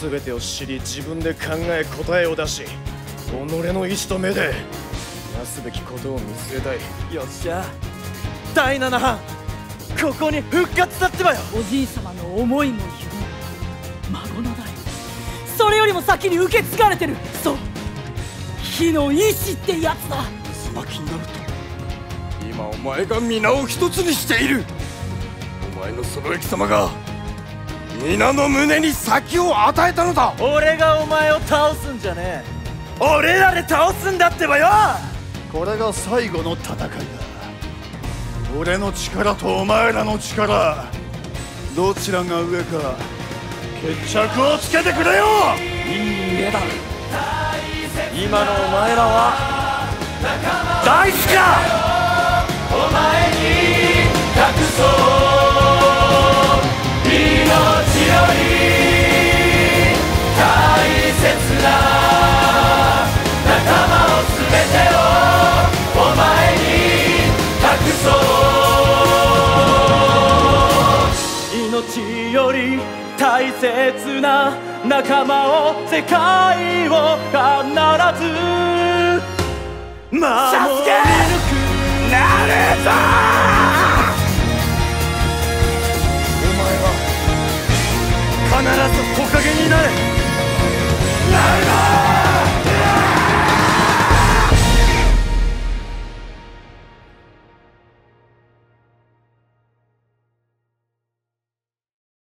全てを知り自分で考え答えを出し己の意志と目でなすべきことを見据えたい。よっしゃ。第七班ここに復活だってばよ。おじい様の思いも夢も孫の代。それよりも先に受け継がれてるそう火の意志ってやつだ。渦巻きになると。今お前が皆を一つにしている。お前のその貴様が皆の胸に先を与えたのだ。俺がお前を倒すんじゃねえ。俺らで倒すんだってばよ。これが最後の戦いだ。俺の力とお前らの力。どちらが上か決着をつけてくれよ。いい絵だ。今のお前らは大好きだ大切な仲間を世界を必ず守り抜くなる。ぞお前は必ず木陰になれ。